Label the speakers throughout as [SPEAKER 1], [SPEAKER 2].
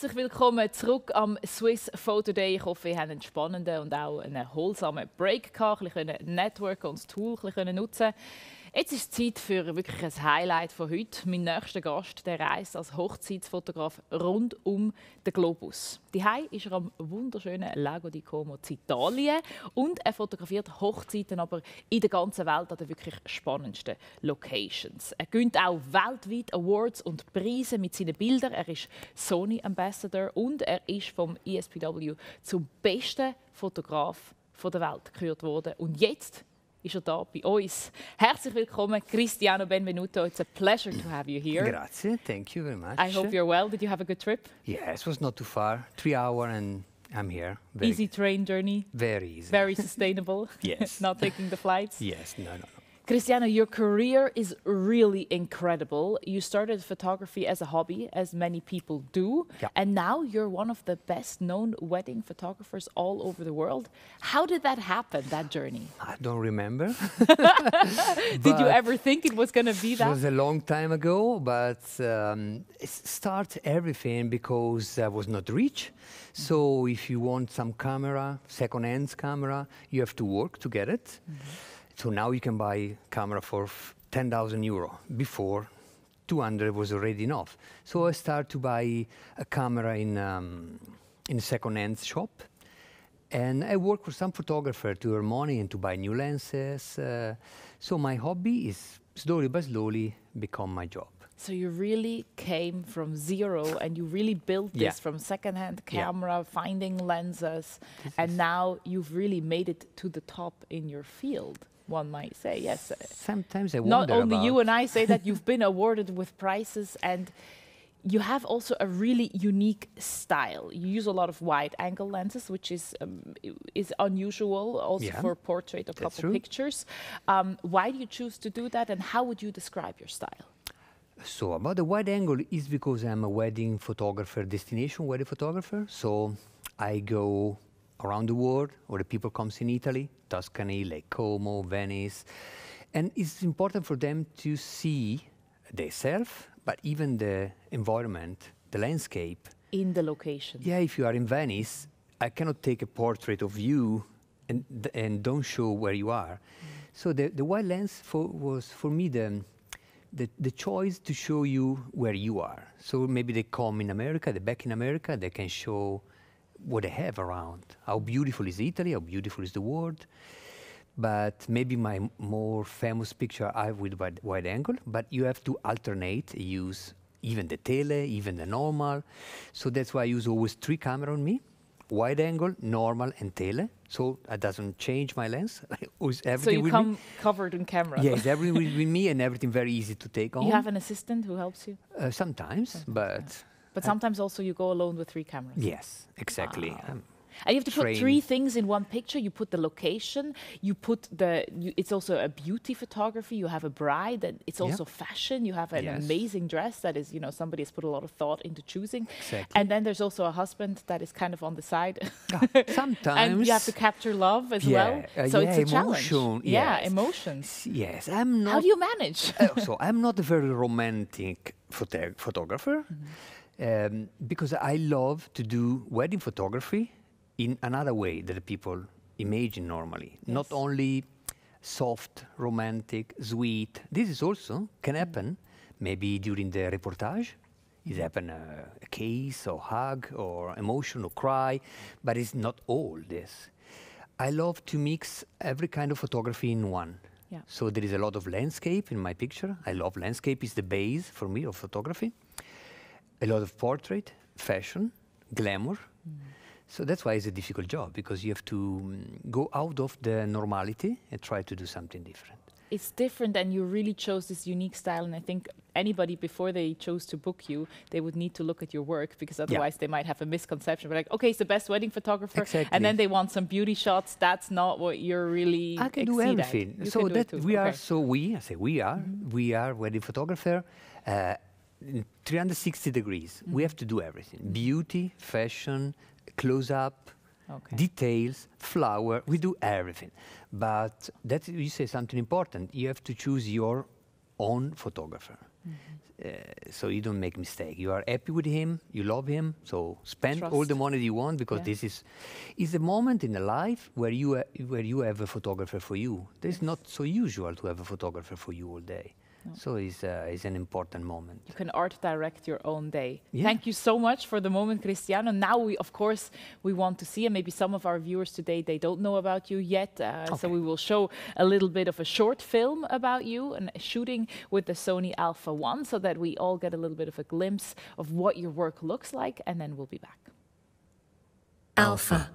[SPEAKER 1] Herzlich willkommen zurück am Swiss Photo Day. Ich hoffe, ihr habt einen spannenden und auch einen erholsamen Break gehabt, ein bisschen networken und das Tool ein bisschen nutzen Jetzt ist es Zeit für wirklich ein Highlight von heute. Mein nächster Gast der reist als Hochzeitsfotograf rund um den Globus. Die ist er am wunderschönen Lago di Como in Italien und er fotografiert Hochzeiten aber in der ganzen Welt an den wirklich spannendsten Locations. Er gönnt auch weltweit Awards und Preise mit seinen Bildern. Er ist Sony Ambassador und er ist vom ESPW zum besten Fotograf der Welt gekürt worden. Und jetzt ist er da bei uns. Herzlich willkommen, Cristiano Benvenuto. It's a pleasure to have you here.
[SPEAKER 2] Grazie, thank you very much.
[SPEAKER 1] I hope you're well. Did you have a good trip?
[SPEAKER 2] Yes, it was not too far. Three hours and I'm here.
[SPEAKER 1] Very easy train journey?
[SPEAKER 2] Very easy.
[SPEAKER 1] Very sustainable?
[SPEAKER 2] yes.
[SPEAKER 1] not taking the flights?
[SPEAKER 2] Yes, no, no, no.
[SPEAKER 1] Cristiano, your career is really incredible. You started photography as a hobby, as many people do,
[SPEAKER 2] yeah.
[SPEAKER 1] and now you're one of the best known wedding photographers all over the world. How did that happen, that journey?
[SPEAKER 2] I don't remember.
[SPEAKER 1] did you ever think it was going to be that?
[SPEAKER 2] It was a long time ago, but um, it started everything because I was not rich. So if you want some camera, second-hand camera, you have to work to get it. Mm -hmm. So now you can buy camera for 10,000 euro. Before, 200 was already enough. So I start to buy a camera in, um, in a second-hand shop. And I work for some photographer to earn money and to buy new lenses. Uh, so my hobby is slowly but slowly become my job.
[SPEAKER 1] So you really came from zero and you really built this
[SPEAKER 2] yeah.
[SPEAKER 1] from second-hand camera, yeah. finding lenses,
[SPEAKER 2] this
[SPEAKER 1] and now you've really made it to the top in your field one might say. Yes.
[SPEAKER 2] Sometimes I
[SPEAKER 1] Not only
[SPEAKER 2] about.
[SPEAKER 1] you and I say that you've been awarded with prizes and you have also a really unique style. You use a lot of wide angle lenses, which is um, is unusual also
[SPEAKER 2] yeah,
[SPEAKER 1] for portrait or couple pictures. Um, why do you choose to do that, and how would you describe your style?
[SPEAKER 2] So about the wide angle is because I'm a wedding photographer, destination wedding photographer. So I go around the world, or the people comes in Italy, Tuscany, Lake Como, Venice, and it's important for them to see themselves, but even the environment, the landscape.
[SPEAKER 1] In the location.
[SPEAKER 2] Yeah, if you are in Venice, I cannot take a portrait of you and, and don't show where you are. Mm. So the, the wide lens for, was for me the, the, the choice to show you where you are. So maybe they come in America, they're back in America, they can show what they have around. How beautiful is Italy? How beautiful is the world? But maybe my more famous picture I have with wide, wide angle, but you have to alternate, use even the tele, even the normal. So that's why I use always three camera on me, wide angle, normal, and tele. So it doesn't change my lens. everything
[SPEAKER 1] so you come
[SPEAKER 2] me.
[SPEAKER 1] covered in camera.
[SPEAKER 2] Yes, everything with me and everything very easy to take on.
[SPEAKER 1] You have an assistant who helps you?
[SPEAKER 2] Uh, sometimes, sometimes, but.
[SPEAKER 1] But sometimes also you go alone with three cameras.
[SPEAKER 2] Yes, exactly.
[SPEAKER 1] Um, and you have to put three things in one picture. You put the location, you put the, you, it's also a beauty photography. You have a bride, and it's also yeah. fashion. You have an
[SPEAKER 2] yes.
[SPEAKER 1] amazing dress that is, you know, somebody has put a lot of thought into choosing.
[SPEAKER 2] Exactly.
[SPEAKER 1] And then there's also a husband that is kind of on the side.
[SPEAKER 2] sometimes.
[SPEAKER 1] and you have to capture love as
[SPEAKER 2] yeah.
[SPEAKER 1] well.
[SPEAKER 2] Uh,
[SPEAKER 1] so
[SPEAKER 2] yeah,
[SPEAKER 1] it's a
[SPEAKER 2] emotion,
[SPEAKER 1] challenge.
[SPEAKER 2] Yes.
[SPEAKER 1] Yeah, emotions.
[SPEAKER 2] Yes, I'm not.
[SPEAKER 1] How do you manage?
[SPEAKER 2] uh, so I'm not a very romantic photo photographer. Mm -hmm. Um, because I love to do wedding photography in another way that people imagine normally. Yes. Not only soft, romantic, sweet. This is also can happen maybe during the reportage. It happen uh, a kiss or hug or emotion or cry, but it's not all this. I love to mix every kind of photography in one.
[SPEAKER 1] Yeah.
[SPEAKER 2] So there is a lot of landscape in my picture. I love landscape is the base for me of photography a lot of portrait, fashion, glamour. Mm. So that's why it's a difficult job because you have to um, go out of the normality and try to do something different.
[SPEAKER 1] It's different, and you really chose this unique style. And I think anybody before they chose to book you, they would need to look at your work because otherwise yeah. they might have a misconception. But like, okay, he's the best wedding photographer,
[SPEAKER 2] exactly.
[SPEAKER 1] and then they want some beauty shots. That's not what you're really.
[SPEAKER 2] I can do everything. so that we
[SPEAKER 1] okay.
[SPEAKER 2] are. So we, I say we are. Mm -hmm. We are wedding photographer. Uh, 360 degrees. Mm -hmm. We have to do everything. Beauty, fashion, close up, okay. details, flower. We do everything. But that you say something important. You have to choose your own photographer. Uh, so you don't make mistake. You are happy with him, you love him, so spend all the money you want because
[SPEAKER 1] Yeah.
[SPEAKER 2] this is is a moment in a life where you where you have a photographer for you. It's not so usual to have a photographer for you all day. So it's uh, it's an important moment.
[SPEAKER 1] You can art direct your own day.
[SPEAKER 2] Yeah.
[SPEAKER 1] Thank you so much for the moment, Cristiano. Now we, of course, we want to see, and maybe some of our viewers today they don't know about you yet. Uh, So we will show a little bit of a short film about you and shooting with the Sony Alpha One, so that we all get a little bit of a glimpse of what your work looks like, and then we'll be back.
[SPEAKER 3] Alpha.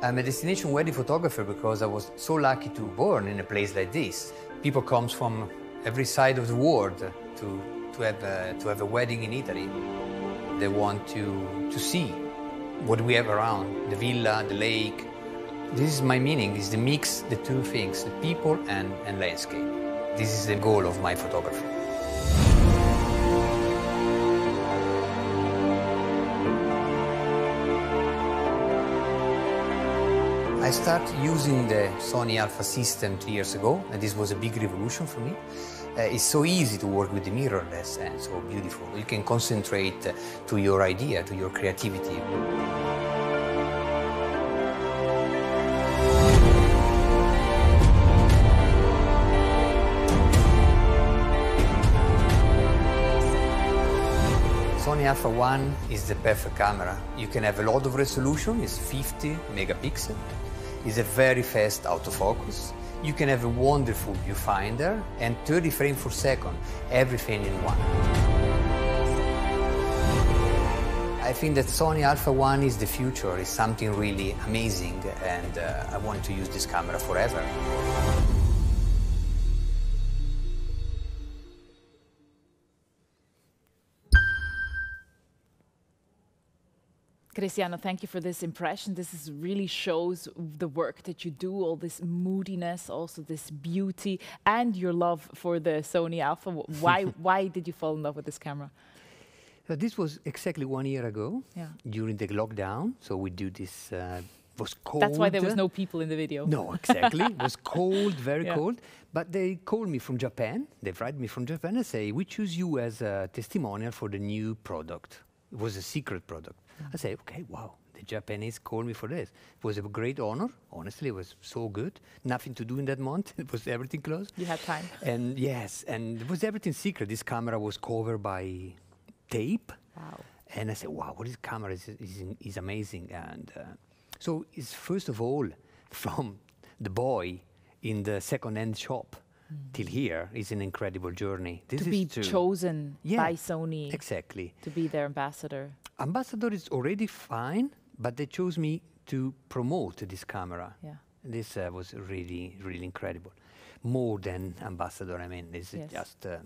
[SPEAKER 2] I'm a destination wedding photographer because I was so lucky to born in a place like this. People comes from every side of the world to, to, have, a, to have a wedding in Italy. They want to, to see what we have around, the villa, the lake. This is my meaning, is the mix, the two things, the people and, and landscape. This is the goal of my photography. I started using the Sony Alpha system two years ago, and this was a big revolution for me. Uh, it's so easy to work with the mirrorless and so beautiful. You can concentrate uh, to your idea, to your creativity. Sony Alpha 1 is the perfect camera. You can have a lot of resolution, it's 50 megapixel. It's a very fast autofocus. You can have a wonderful viewfinder and 30 frames per second, everything in one. I think that Sony Alpha 1 is the future, is something really amazing and uh, I want to use this camera forever.
[SPEAKER 1] Cristiano, thank you for this impression. This is really shows the work that you do, all this moodiness, also this beauty, and your love for the Sony Alpha. Why, why did you fall in love with this camera?
[SPEAKER 2] So this was exactly one year ago
[SPEAKER 1] Yeah.
[SPEAKER 2] during the lockdown. So we do this, uh, was cold.
[SPEAKER 1] That's why there was no people in the video.
[SPEAKER 2] No, exactly. it was cold, very
[SPEAKER 1] Yeah.
[SPEAKER 2] cold. But they called me from Japan. They write me from Japan and say, we choose you as a testimonial for the new product. It was a secret product. I say, okay, wow. The Japanese called me for this. It was a great honor. Honestly, it was so good. Nothing to do in that month. it was everything closed.
[SPEAKER 1] You had time.
[SPEAKER 2] And yes, and it was everything secret. This camera was covered by tape.
[SPEAKER 1] Wow.
[SPEAKER 2] And I said, wow, what is camera is, is, is amazing. And uh, so it's first of all from the boy in the second-hand shop till here is an incredible journey. This
[SPEAKER 1] to
[SPEAKER 2] is
[SPEAKER 1] be
[SPEAKER 2] true.
[SPEAKER 1] chosen
[SPEAKER 2] Yeah,
[SPEAKER 1] by Sony
[SPEAKER 2] Exactly.
[SPEAKER 1] to be their ambassador.
[SPEAKER 2] Ambassador is already fine, but they chose me to promote this camera.
[SPEAKER 1] Yeah.
[SPEAKER 2] This uh, was really, really incredible. More than ambassador, I mean, it's
[SPEAKER 1] Yes.
[SPEAKER 2] just uh,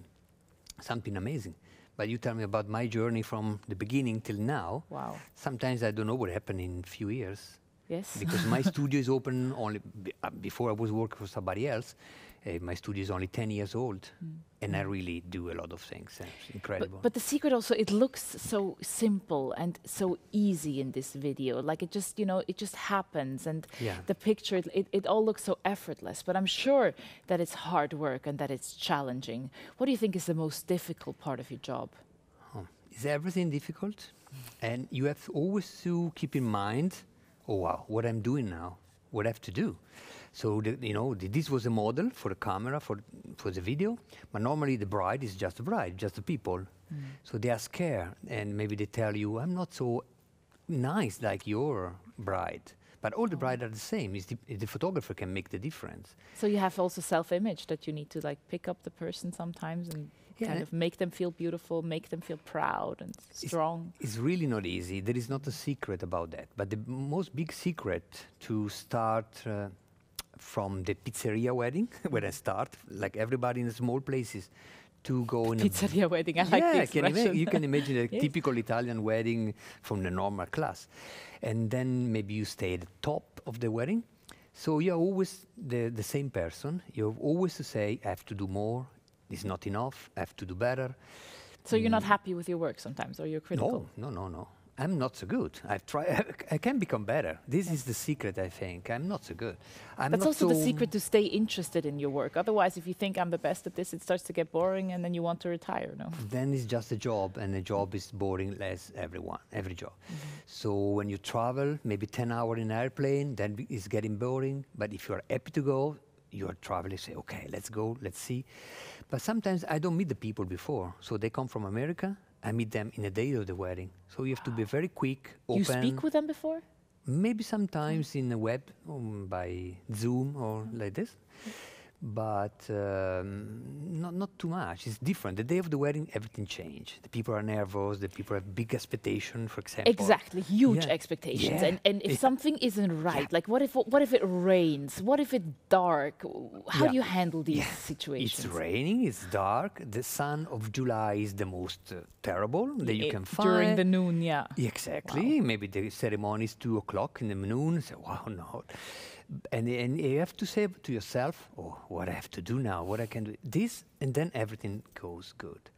[SPEAKER 2] something amazing. But you tell me about my journey from the beginning till now.
[SPEAKER 1] Wow.
[SPEAKER 2] Sometimes I don't know what happened in a few years
[SPEAKER 1] Yes.
[SPEAKER 2] because my studio is open only b- uh, before I was working for somebody else. Uh, my studio is only 10 years old, and I really do a lot of things. It's incredible.
[SPEAKER 1] But, but the secret also, it looks so simple and so easy in this video. Like it just, you know, it just happens. And
[SPEAKER 2] Yeah.
[SPEAKER 1] the picture, it, it, it all looks so effortless. But I'm sure that it's hard work and that it's challenging. What do you think is the most difficult part of your job?
[SPEAKER 2] Oh, Is everything difficult? And you have always to keep in mind, oh wow, what I'm doing now, what I have to do. So the, you know, the, this was a model for the camera for for the video, but normally the bride is just a bride, just the people. So they are scared, and maybe they tell you, "I'm not so nice like your bride." But all the brides are the same. Is the, the photographer can make the difference.
[SPEAKER 1] So you have also self-image that you need to like pick up the person sometimes and
[SPEAKER 2] Yeah,
[SPEAKER 1] kind
[SPEAKER 2] and
[SPEAKER 1] of make them feel beautiful, make them feel proud and strong.
[SPEAKER 2] It's really not easy. There is not a secret about that. But the most big secret to start uh, from the pizzeria wedding, where I start, like everybody in the small places, to go in a
[SPEAKER 1] Pizzeria wedding. I like
[SPEAKER 2] yeah,
[SPEAKER 1] the
[SPEAKER 2] can ima- you can imagine a
[SPEAKER 1] Yes.
[SPEAKER 2] typical Italian wedding from the normal class. And then maybe you stay at the top of the wedding. So you're always the, the same person. You have always to say, I have to do more. It's not enough. I have to do better.
[SPEAKER 1] So you're not mm. happy with your work sometimes, or you're critical.
[SPEAKER 2] No, no, no, no. I'm not so good. I've tried. I can become better. This is the secret, I think. I'm not so good. I'm
[SPEAKER 1] That's also the secret to stay interested in your work. Otherwise, if you think I'm the best at this, it starts to get boring, and then you want to retire. No.
[SPEAKER 2] Then it's just a job, and a job is boring less everyone, every job.
[SPEAKER 1] Mm-hmm.
[SPEAKER 2] So when you travel, maybe 10 hours in airplane, then it's getting boring. But if you're happy to go, you're traveling, say, okay, let's go, let's see. But sometimes I don't meet the people before. So they come from America, I meet them in the day of the wedding. So you have to be very quick, open.
[SPEAKER 1] You speak with them before?
[SPEAKER 2] Maybe sometimes in the web um, by Zoom or like this, but um, not not too much. It's different. The day of the wedding, everything changed. The people are nervous. The people have big expectations, For example,
[SPEAKER 1] Exactly, huge
[SPEAKER 2] Yeah.
[SPEAKER 1] expectations.
[SPEAKER 2] Yeah.
[SPEAKER 1] And, and if
[SPEAKER 2] Yeah.
[SPEAKER 1] something isn't right, like what if what if it rains? What if it's dark? How do you handle these situations?
[SPEAKER 2] It's raining. It's dark. The sun of July is the most uh, terrible that you can find.
[SPEAKER 1] during the noon, yeah.
[SPEAKER 2] Exactly. Maybe the ceremony is two o'clock in the noon. So wow, no. And, and you have to say to yourself, oh, what I have to do now, what I can do. This, and then everything goes good.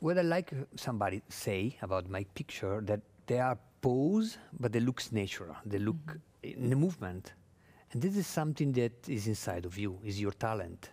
[SPEAKER 2] What I like uh, somebody say about my picture, that they are pose, but they looks natural. They look in the movement. And this is something that is inside of you, is your talent.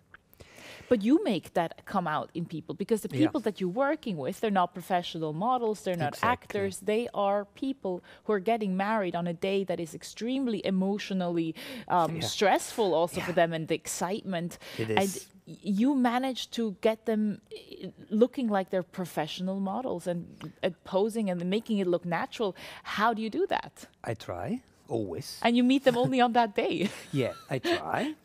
[SPEAKER 1] But you make that come out in people because the
[SPEAKER 2] Yeah.
[SPEAKER 1] people that you're working with, they're not professional models, they're not
[SPEAKER 2] Exactly.
[SPEAKER 1] actors, they are people who are getting married on a day that is extremely emotionally um,
[SPEAKER 2] Yeah.
[SPEAKER 1] stressful also for them and the excitement.
[SPEAKER 2] It
[SPEAKER 1] and you manage to get them uh, looking like they're professional models and, and posing and making it look natural. How do you do that?
[SPEAKER 2] I try, always.
[SPEAKER 1] And you meet them only on that day.
[SPEAKER 2] Yeah, I try.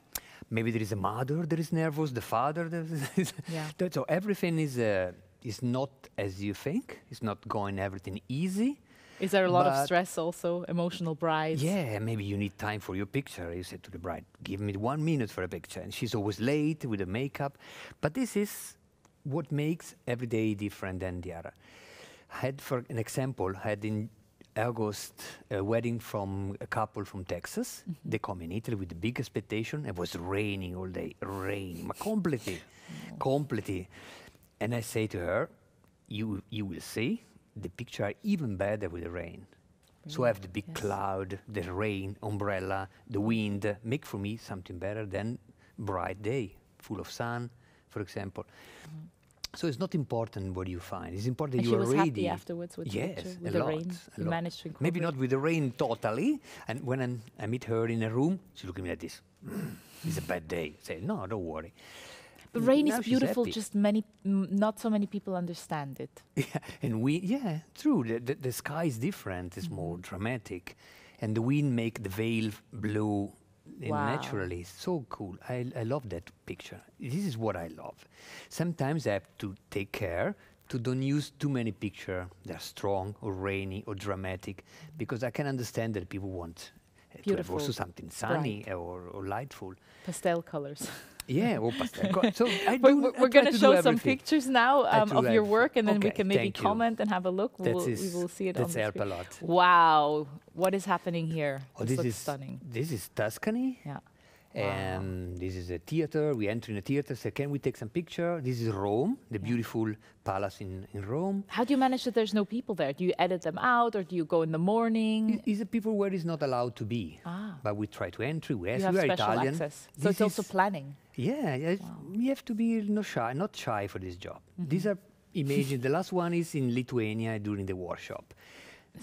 [SPEAKER 2] Maybe there is a mother that is nervous, the father.
[SPEAKER 1] Yeah.
[SPEAKER 2] that- so everything is uh, is not as you think. It's not going everything easy.
[SPEAKER 1] Is there a lot of stress also, emotional brides?
[SPEAKER 2] Yeah, maybe you need time for your picture. You said to the bride, "Give me one minute for a picture," and she's always late with the makeup. But this is what makes every day different than the other. I had, for an example, I had in August a wedding from a couple from Texas. Mm-hmm. They come in Italy with the big expectation. It was raining all day, raining, but completely, completely. And I say to her, "You you will see the picture are even better with the rain." So I have the big
[SPEAKER 1] Yes.
[SPEAKER 2] cloud, the rain, umbrella, the wind, make for me something better than bright day, full of sun, for example. Mm-hmm. So it's not important what you find. It's important
[SPEAKER 1] And
[SPEAKER 2] you
[SPEAKER 1] she
[SPEAKER 2] are ready.
[SPEAKER 1] happy afterwards with the
[SPEAKER 2] yes,
[SPEAKER 1] picture,
[SPEAKER 2] a
[SPEAKER 1] with the
[SPEAKER 2] lot,
[SPEAKER 1] rain. You managed to
[SPEAKER 2] Maybe not with the rain totally. And when I'm, I meet her in a room, she look at me like this. it's a bad day. Say, no, don't worry.
[SPEAKER 1] The rain
[SPEAKER 2] now
[SPEAKER 1] is beautiful, just many, m- not so many people understand it.
[SPEAKER 2] Yeah, and we, yeah, true. The, the, the sky is different. It's more
[SPEAKER 1] Mm-hmm.
[SPEAKER 2] dramatic, and the wind make the veil blow
[SPEAKER 1] Wow.
[SPEAKER 2] naturally. So cool. I, I love that picture. This is what I love. Sometimes I have to take care to don't use too many pictures. They're strong or rainy or dramatic, because I can understand that people want uh, to have also something sunny or, or lightful.
[SPEAKER 1] Pastel colors.
[SPEAKER 2] Yeah, co- so I
[SPEAKER 1] We're,
[SPEAKER 2] do,
[SPEAKER 1] we're, we're going to show some pictures now um, of your work, and then we can maybe
[SPEAKER 2] thank you.
[SPEAKER 1] comment and have a look.
[SPEAKER 2] That
[SPEAKER 1] We'll, we will see it on
[SPEAKER 2] that's
[SPEAKER 1] the
[SPEAKER 2] help a
[SPEAKER 1] screen.
[SPEAKER 2] lot.
[SPEAKER 1] Wow, what is happening here?
[SPEAKER 2] Oh,
[SPEAKER 1] this,
[SPEAKER 2] this is
[SPEAKER 1] stunning.
[SPEAKER 2] This is Tuscany.
[SPEAKER 1] Yeah.
[SPEAKER 2] And this is a theater. We enter in a theater. Say, can we take some picture? This is Rome, the beautiful palace in, in Rome.
[SPEAKER 1] How do you manage that there's no people there? Do you edit them out, or do you go in the morning?
[SPEAKER 2] It is a people where it's not allowed to be.
[SPEAKER 1] Ah.
[SPEAKER 2] But we try to enter. We,
[SPEAKER 1] have
[SPEAKER 2] we are
[SPEAKER 1] special
[SPEAKER 2] Italian.
[SPEAKER 1] access, so
[SPEAKER 2] This
[SPEAKER 1] it's also planning.
[SPEAKER 2] Yeah, yeah it's- you have to be not shy, not shy for this job.
[SPEAKER 1] Mm-hmm.
[SPEAKER 2] These are imagine the last one is in Lithuania during the workshop.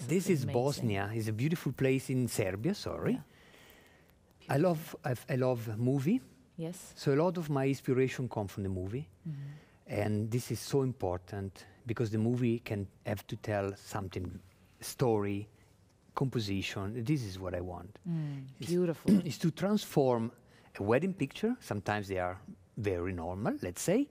[SPEAKER 2] this is
[SPEAKER 1] amazing.
[SPEAKER 2] Bosnia. It's a beautiful place in Serbia. Sorry.
[SPEAKER 1] Yeah.
[SPEAKER 2] I love I've, I love movie.
[SPEAKER 1] Yes.
[SPEAKER 2] So a lot of my inspiration come from the movie,
[SPEAKER 1] Mm-hmm.
[SPEAKER 2] and this is so important because the movie can have to tell something, story, composition. This is what I want.
[SPEAKER 1] Mm,
[SPEAKER 2] It's-
[SPEAKER 1] beautiful.
[SPEAKER 2] is to transform a wedding picture. Sometimes they are very normal, let's say,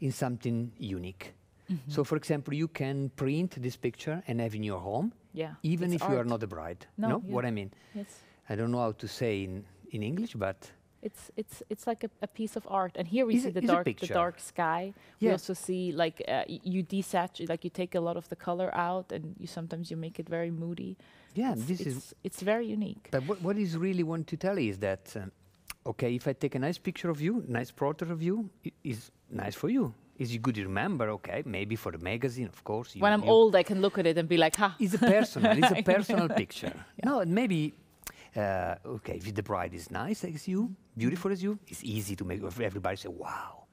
[SPEAKER 2] in something unique.
[SPEAKER 1] Mm-hmm.
[SPEAKER 2] So, for example, you can print this picture and have in your home,
[SPEAKER 1] yeah.
[SPEAKER 2] even if you are not a bride.
[SPEAKER 1] No,
[SPEAKER 2] No,
[SPEAKER 1] yeah.
[SPEAKER 2] what I mean.
[SPEAKER 1] Yes.
[SPEAKER 2] I don't know how to say in, in English, but
[SPEAKER 1] It's it's it's like a, a piece of art, and here we
[SPEAKER 2] Is
[SPEAKER 1] see the dark the dark sky.
[SPEAKER 2] yeah.
[SPEAKER 1] We also see like uh, you desaturate, like you take a lot of the color out, and you sometimes you make it very moody.
[SPEAKER 2] yeah,
[SPEAKER 1] it's,
[SPEAKER 2] this
[SPEAKER 1] it's,
[SPEAKER 2] is.
[SPEAKER 1] it's very unique.
[SPEAKER 2] But what, what is really want to tell you is that, um, okay, if I take a nice picture of you, nice portrait of you, is nice for you. Is you good to remember? Okay, maybe for the magazine, of course. you-
[SPEAKER 1] When I'm
[SPEAKER 2] you-
[SPEAKER 1] old, I can look at it and be like, ha.
[SPEAKER 2] It's a personal. it's a personal picture. No, and maybe. Uh, okay, if the bride is nice as you, beautiful as you, it's easy to make everybody say wow.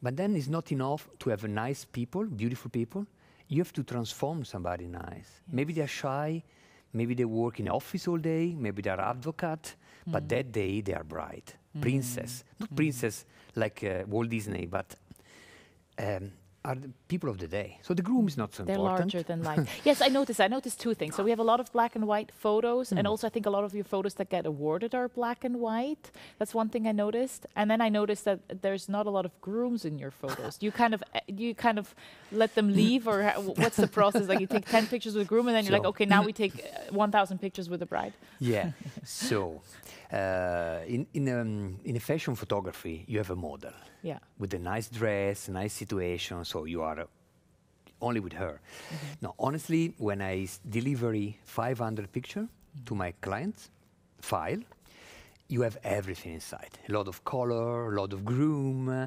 [SPEAKER 2] But then it's not enough to have a nice people, beautiful people. You have to transform somebody nice. Maybe they're shy, maybe they work in office all day, maybe they're advocate, but that day they are bride, princess, not princess like uh, Walt Disney, but um, are the people of the day. So the groom is not so
[SPEAKER 1] They're
[SPEAKER 2] important.
[SPEAKER 1] larger than life. yes, I noticed. I noticed two things. So we have a lot of black and white photos,
[SPEAKER 2] Hmm.
[SPEAKER 1] and also I think a lot of your photos that get awarded are black and white. That's one thing I noticed. And then I noticed that there's not a lot of grooms in your photos. You kind of uh, you kind of let them leave, or ha- what's the process? Like you take ten pictures with a groom, and then you're like, okay, now we take uh, one thousand pictures with the bride.
[SPEAKER 2] Yeah. so, uh, in in um, in a fashion photography, you have a model
[SPEAKER 1] Yeah.
[SPEAKER 2] with a nice dress, a nice situation. So you are uh, only with her. Now, honestly, when I s- deliver 500 picture to my clients file, you have everything inside. A lot of color, a lot of groom. uh,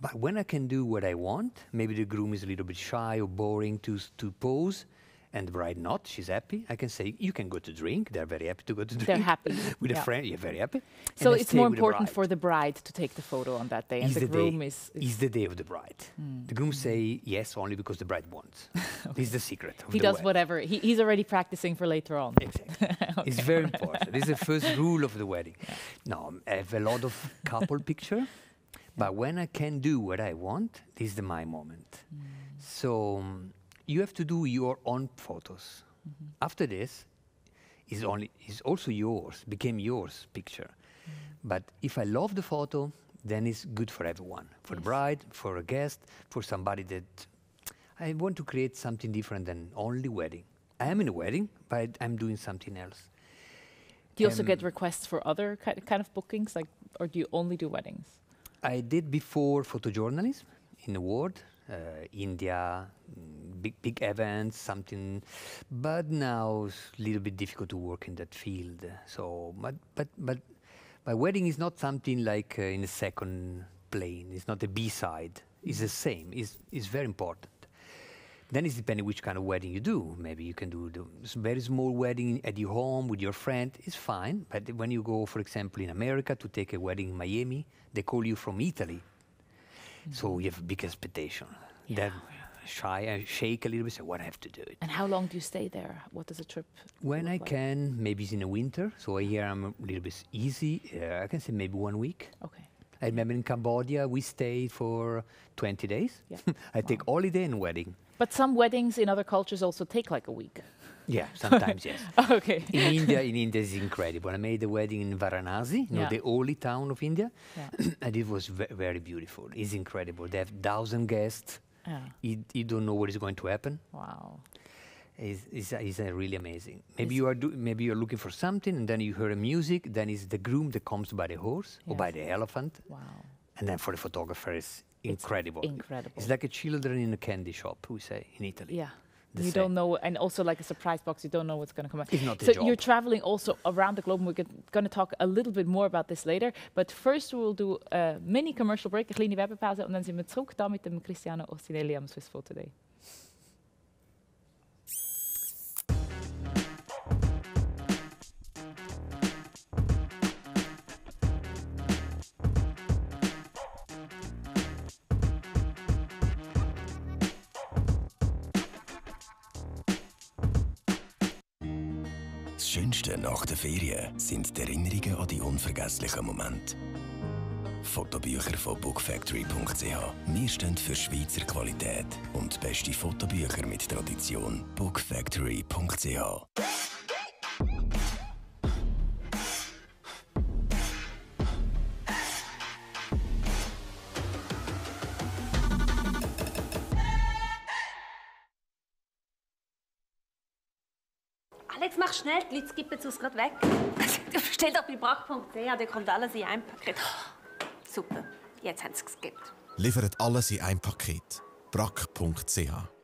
[SPEAKER 2] but when I can do what I want, maybe the groom is a little bit shy or boring to s- to pose, and the bride not. She's happy. I can say you can go to drink. They're very happy to go to drink.
[SPEAKER 1] They're happy,
[SPEAKER 2] with
[SPEAKER 1] yeah.
[SPEAKER 2] a friend. You're very happy.
[SPEAKER 1] So
[SPEAKER 2] And
[SPEAKER 1] it's more important for the bride to take the photo on that day, and
[SPEAKER 2] is
[SPEAKER 1] the
[SPEAKER 2] the
[SPEAKER 1] groom
[SPEAKER 2] day,
[SPEAKER 1] is,
[SPEAKER 2] is the day of the bride. Hmm. The groom hmm. say yes only because the bride wants. This is the secret. Of
[SPEAKER 1] he
[SPEAKER 2] the
[SPEAKER 1] does
[SPEAKER 2] wedding.
[SPEAKER 1] whatever. He, he's already practicing for later on.
[SPEAKER 2] Exactly. It's very important. This is the first rule of the wedding. No, I have a lot of couple picture, but when I can do what I want, this is the my moment. Hmm. So um, you have to do your own photos. After this, is only is also yours, became yours picture. But if I love the photo, then it's good for everyone, for the bride, for a guest, for somebody that I want to create something different than only wedding. I am in a wedding, but I'm doing something else.
[SPEAKER 1] Do you also
[SPEAKER 2] Um,
[SPEAKER 1] get requests for other ki- kind of bookings, like, or do you only do weddings?
[SPEAKER 2] I did before photojournalism in the world, India, mm, big big events, something. But now it's a little bit difficult to work in that field. So, but but but my wedding is not something like uh, in a second plane. It's not a B side. It's the same. It's it's very important. Then it's depending which kind of wedding you do. Maybe you can do the very small wedding at your home with your friend. It's fine. But when you go, for example, in America to take a wedding in Miami, they call you from Italy. So you have a big expectation. Then shy, I shake a little bit, say, what I have to do it.
[SPEAKER 1] And how long do you stay there? What does a trip?
[SPEAKER 2] When I
[SPEAKER 1] like?
[SPEAKER 2] can, maybe it's in the winter. So here I'm a little bit easy. Uh, I can say maybe one week.
[SPEAKER 1] Okay.
[SPEAKER 2] I remember in Cambodia, we stayed for 20 days.
[SPEAKER 1] Yeah.
[SPEAKER 2] I take holiday and wedding.
[SPEAKER 1] But some weddings in other cultures also take like a week.
[SPEAKER 2] Yeah, sometimes yes.
[SPEAKER 1] okay.
[SPEAKER 2] in India, in India is incredible. I made a wedding in Varanasi, you know,
[SPEAKER 1] Yeah.
[SPEAKER 2] the holy town of India,
[SPEAKER 1] Yeah.
[SPEAKER 2] and it was ve- very beautiful. It's incredible. They have thousand guests.
[SPEAKER 1] Yeah.
[SPEAKER 2] You, you don't know what is going to happen.
[SPEAKER 1] Wow.
[SPEAKER 2] It's, it's, it's uh, really amazing. Maybe
[SPEAKER 1] Is-
[SPEAKER 2] you are do, maybe you're looking for something, and then you hear a music. Then it's the groom that comes by the horse or by the elephant,
[SPEAKER 1] Wow.
[SPEAKER 2] and then for the photographer, it's
[SPEAKER 1] It's
[SPEAKER 2] incredible.
[SPEAKER 1] incredible.
[SPEAKER 2] It's like a children in a candy shop, we say in Italy.
[SPEAKER 1] Yeah. You
[SPEAKER 2] same.
[SPEAKER 1] don't know, and also like a surprise box, you don't know what's going to come out.
[SPEAKER 2] It's not a
[SPEAKER 1] so
[SPEAKER 2] job.
[SPEAKER 1] you're traveling also around the globe. and We're going to talk a little bit more about this later. But first, we'll do a mini commercial break, eine kleine Werbepause, und dann sind wir zurück da mit dem Cristiano Ostinelli am Swiss Photo
[SPEAKER 4] Ferien sind die Erinnerungen an die unvergesslichen Momente. Fotobücher von bookfactory.ch. Wir stehen für Schweizer Qualität und beste Fotobücher mit Tradition. bookfactory.ch.
[SPEAKER 5] Leute skippen uns gerade weg. Bestell doch bei brack.ch, da kommt alles in einem Paket. Super, jetzt haben sie es geskippt.
[SPEAKER 6] liefert alles in ein Paket. brack.ch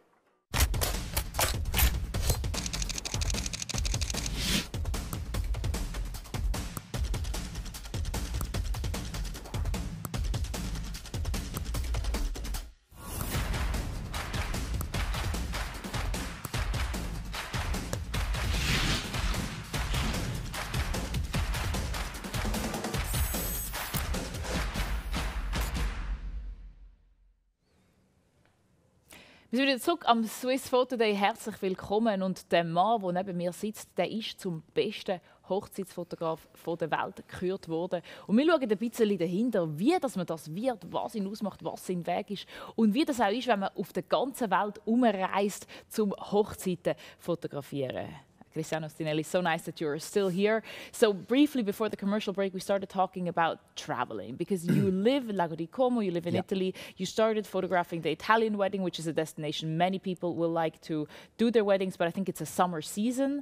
[SPEAKER 1] Wir sind wieder zurück am Swiss Photo Day. Herzlich willkommen. Und der Mann, der neben mir sitzt, der ist zum besten Hochzeitsfotograf der Welt gekürt worden. Und wir schauen ein bisschen dahinter, wie das man das wird, was ihn ausmacht, was sein Weg ist und wie das auch ist, wenn man auf der ganzen Welt umreist, zum Hochzeiten fotografieren. Cristiano Ostinelli, so nice that you're still here. So briefly before the commercial break, we started talking about traveling because you live in Lago di Como, you live in
[SPEAKER 2] Yeah.
[SPEAKER 1] Italy. You started photographing the Italian wedding, which is a destination many people will like to do their weddings, but I think it's a summer season.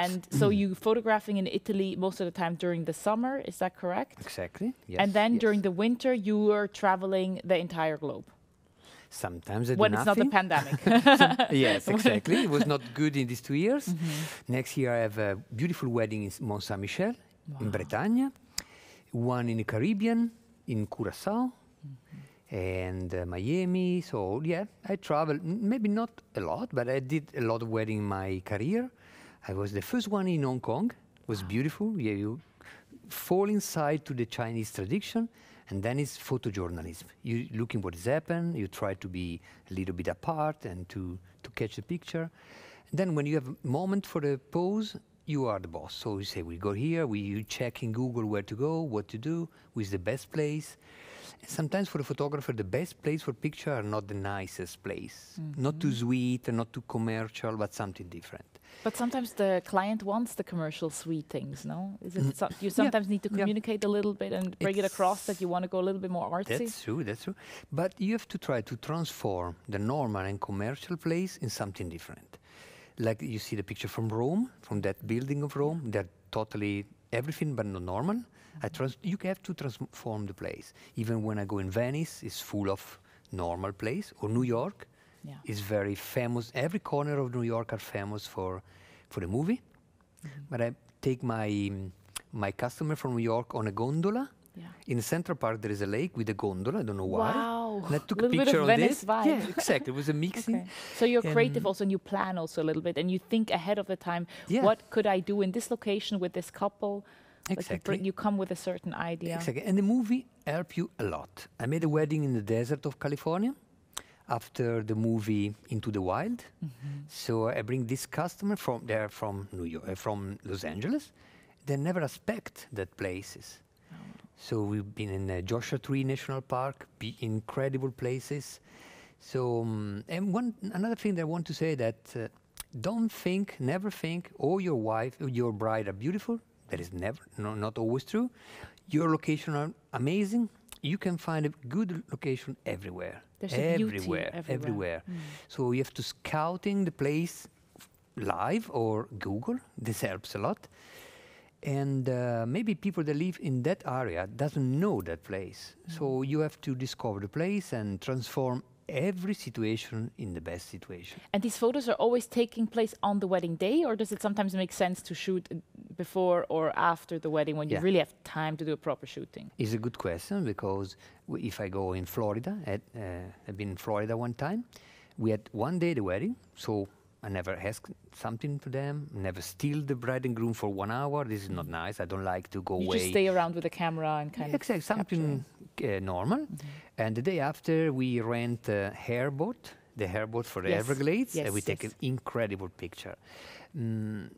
[SPEAKER 1] And so you photographing in Italy most of the time during the summer, is that correct?
[SPEAKER 2] Exactly. Yes.
[SPEAKER 1] and then
[SPEAKER 2] yes.
[SPEAKER 1] during the winter, you were traveling the entire globe
[SPEAKER 2] sometimes I do
[SPEAKER 1] when it's not a
[SPEAKER 2] nothing.
[SPEAKER 1] pandemic.
[SPEAKER 2] yes, exactly. it was not good in these two years.
[SPEAKER 1] Mm-hmm.
[SPEAKER 2] Next year, I have a beautiful wedding in Mont Saint Michel in Bretagne, one in the Caribbean, in Curacao,
[SPEAKER 1] Mm-hmm.
[SPEAKER 2] and uh, Miami. So, yeah, I travel, m- maybe not a lot, but I did a lot of wedding in my career. I was the first one in Hong Kong. It was beautiful. Yeah, you fall inside to the Chinese tradition, and then it's photojournalism. You looking what has happened. You try to be a little bit apart and to to catch the picture. And then when you have a moment for the pose, you are the boss. So you say we go here. We you check in Google where to go, what to do, who's the best place. And sometimes for the photographer, the best place for picture are not the nicest place. Not too mm-hmm. sweet and not too commercial, but something different.
[SPEAKER 1] But sometimes the client wants the commercial sweet things, no? Is it mm. so, you sometimes need to
[SPEAKER 2] yeah.
[SPEAKER 1] communicate a little bit and bring it across that you want to go a little bit more artsy?
[SPEAKER 2] That's true, that's true. But you have to try to transform the normal and commercial place in something different. Like you see the picture from Rome, from that building of Rome, they're totally everything but not normal. I mm-hmm. trans- you have to transform the place. Even when I go in Venice, it's full of normal place, or New mm-hmm. York
[SPEAKER 1] Yeah.
[SPEAKER 2] is very famous. Every corner of New York are famous for, for the movie. Mm-hmm. But I take my my customer from New York on a gondola.
[SPEAKER 1] Yeah.
[SPEAKER 2] In Central Park, there is a lake with a gondola. I don't know why.
[SPEAKER 1] Wow.
[SPEAKER 2] And I took a
[SPEAKER 1] Little bit
[SPEAKER 2] picture
[SPEAKER 1] of Venice
[SPEAKER 2] this.
[SPEAKER 1] vibe.
[SPEAKER 2] Yeah, exactly. It was a mixing.
[SPEAKER 1] Okay. So you're creative also and you plan also a little bit and you think ahead of the time
[SPEAKER 2] Yeah.
[SPEAKER 1] what could I do in this location with this couple? Like you,
[SPEAKER 2] Exactly.
[SPEAKER 1] bring, you come with a certain idea.
[SPEAKER 2] Exactly. And the movie helped you a lot. I made a wedding in the desert of California after the movie Into the Wild. So I bring this customer from there from New York, uh, from Los Angeles. They never expect that places. So we've been in uh, Joshua Tree National Park, be incredible places. So um, and one another thing that I want to say that uh, don't think, never think, oh your wife or your bride are beautiful. That is never, no, not always true. Your location are amazing. You can find a good location everywhere.
[SPEAKER 1] There's
[SPEAKER 2] everywhere,
[SPEAKER 1] everywhere.
[SPEAKER 2] everywhere. So you have to scouting the place live or Google. This helps a lot and uh, maybe people that live in that area doesn't know that place so you have to discover the place and transform every situation in the best situation
[SPEAKER 1] And these photos are always taking place on the wedding day or does it sometimes make sense to shoot before or after the wedding when you really have time to do a proper shooting?
[SPEAKER 2] is a good question because w- if i go in florida at, uh, i've been in florida one time. We had one day the wedding so i never ask something to them never steal the bride and groom for one hour. This is not nice. I don't like to go
[SPEAKER 1] You
[SPEAKER 2] away.
[SPEAKER 1] just stay around with the camera and kind
[SPEAKER 2] exactly
[SPEAKER 1] of capture.
[SPEAKER 2] something uh, normal.
[SPEAKER 1] Mm-hmm.
[SPEAKER 2] And the day after, we rent a airboat, the airboat for the
[SPEAKER 1] Yes,
[SPEAKER 2] Everglades, and
[SPEAKER 1] yes,
[SPEAKER 2] we take an incredible picture. Mm,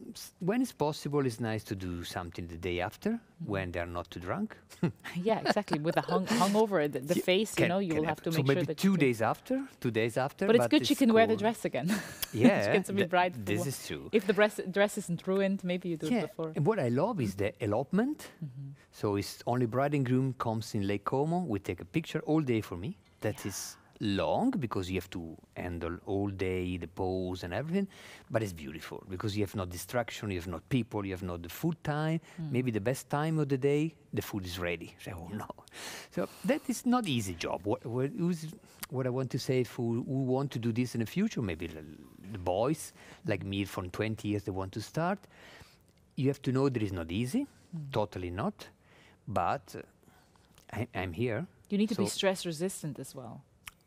[SPEAKER 2] when it's possible, it's nice to do something the day after when they're not too drunk.
[SPEAKER 1] yeah, exactly. With a hung, hungover, the, the
[SPEAKER 2] Yeah,
[SPEAKER 1] face, you know, you will have to make
[SPEAKER 2] so
[SPEAKER 1] sure
[SPEAKER 2] maybe
[SPEAKER 1] that
[SPEAKER 2] two days after, two days after.
[SPEAKER 1] But it's good she can wear the dress again.
[SPEAKER 2] Yeah,
[SPEAKER 1] she gets to be
[SPEAKER 2] th-
[SPEAKER 1] bride.
[SPEAKER 2] this is true.
[SPEAKER 1] If the dress, dress isn't ruined, maybe you do
[SPEAKER 2] yeah.
[SPEAKER 1] it before.
[SPEAKER 2] And what I love is the elopement.
[SPEAKER 1] Mm-hmm.
[SPEAKER 2] So it's only bride and groom comes in Lake Como. We take a picture all day for me. That is long because you have to handle all day the pose and everything. But it's beautiful because you have no distraction, you have no people, you have not the food time.
[SPEAKER 1] Mm.
[SPEAKER 2] Maybe the best time of the day, the food is ready. So, oh no. So that is not easy job. What, what, what I want to say for who want to do this in the future, maybe the, the boys like me from 20 years, they want to start you have to know that it's not easy, totally not, but uh, I, I'm here
[SPEAKER 1] You need to be stress resistant as well.